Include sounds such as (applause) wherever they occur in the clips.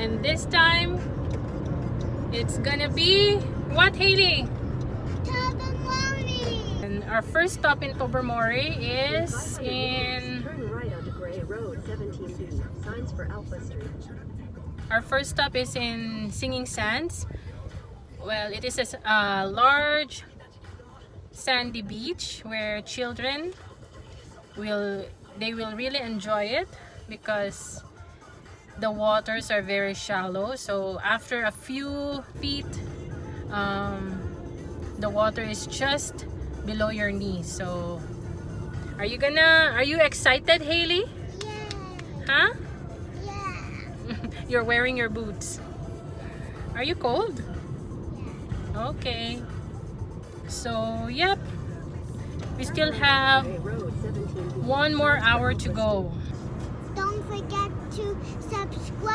And this time, it's gonna be what, Haley? Tobermory. And our first stop in Tobermory is in... Turn right onto Gray Road, 17B. Signs for Alpha Street. Our first stop is in Singing Sands. Well, it is a s- a large sandy beach where children will they will really enjoy it because the waters are very shallow. So after a few feet, um, the water is just below your knees. So are you gonna? Are you excited, Haley? Yeah. Huh? Yeah. (laughs) You're wearing your boots. Are you cold? yeah. Okay. So, yep. We still have Gray Road, 17B. one more hour to go. Don't forget to subscribe.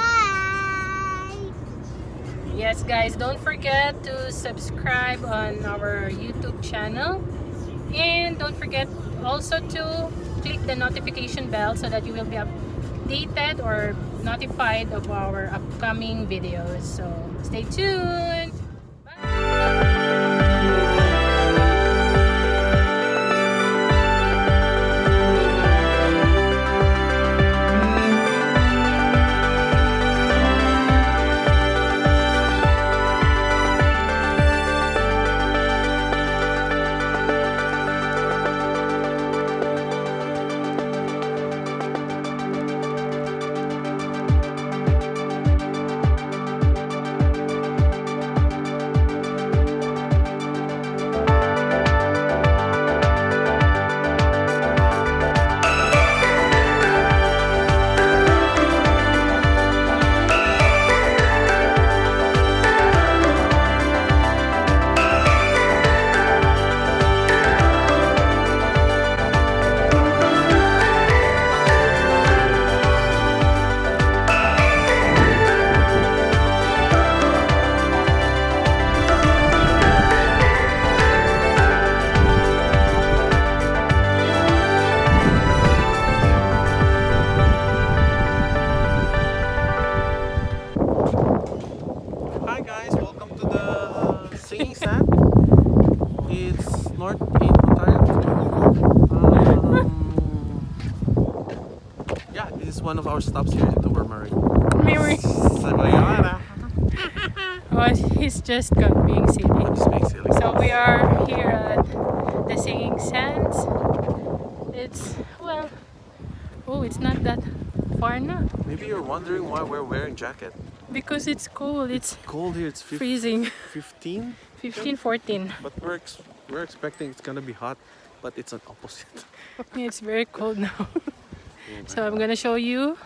Yes, guys, don't forget to subscribe on our YouTube channel. And don't forget also to click the notification bell so that you will be updated or notified of our upcoming videos. So, stay tuned. One of our stops here in Tobermory. Mary. Sayonara. (laughs) Oh, he's just got being silly. Being silly. So we are here at the Singing Sands. It's well, oh, it's not that far now Maybe you're wondering why we're wearing jacket. because it's cold. It's Cold here, it's freezing. 15, 15, 14. but we're ex- we're expecting it's gonna be hot, but it's an opposite. (laughs) It's very cold now. (laughs) so I'm gonna show you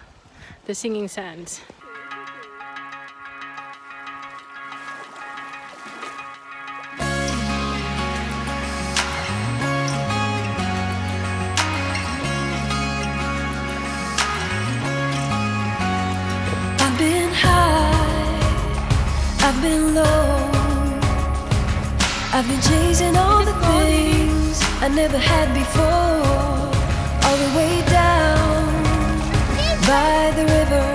the Singing Sands. I've been high, I've been low. I've been chasing all the things I never had before. By the river.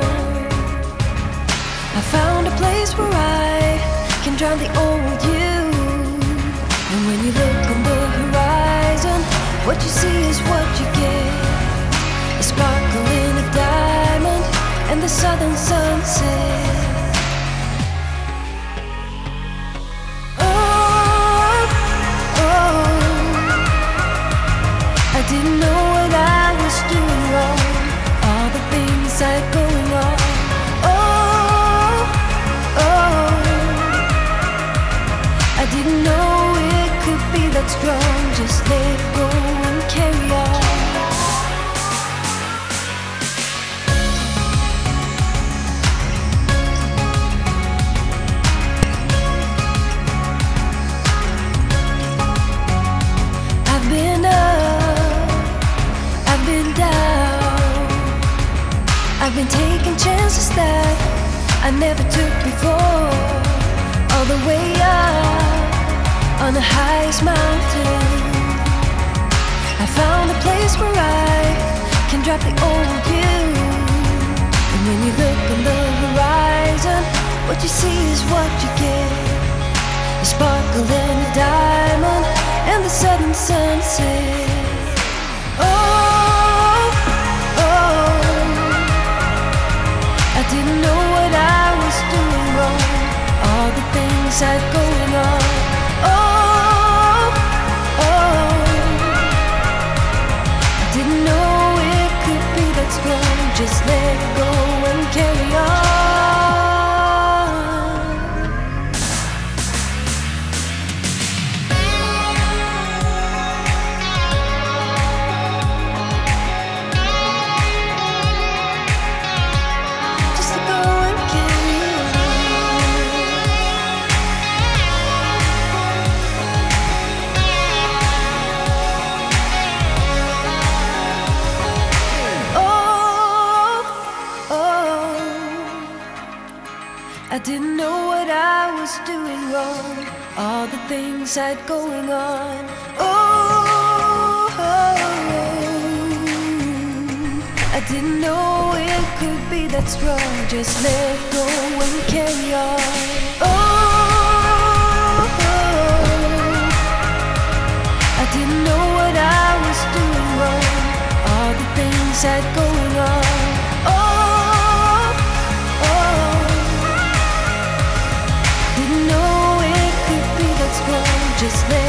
I found a place where I can drown the old you. And when you look on the horizon, what you see is what you get. A sparkle in a diamond and the southern sunset. Oh, oh, I didn't know never took before. All the way up on the highest mountain. I found a place where I can drop the old you. And when you look on the horizon, what you see is what you get. A sparkle and a diamond, and the southern sunset. Things had going on. Oh, I didn't know it could be that strong. Just let go and carry on. Oh, I didn't know what I was doing wrong. All the things had going on. Oh, this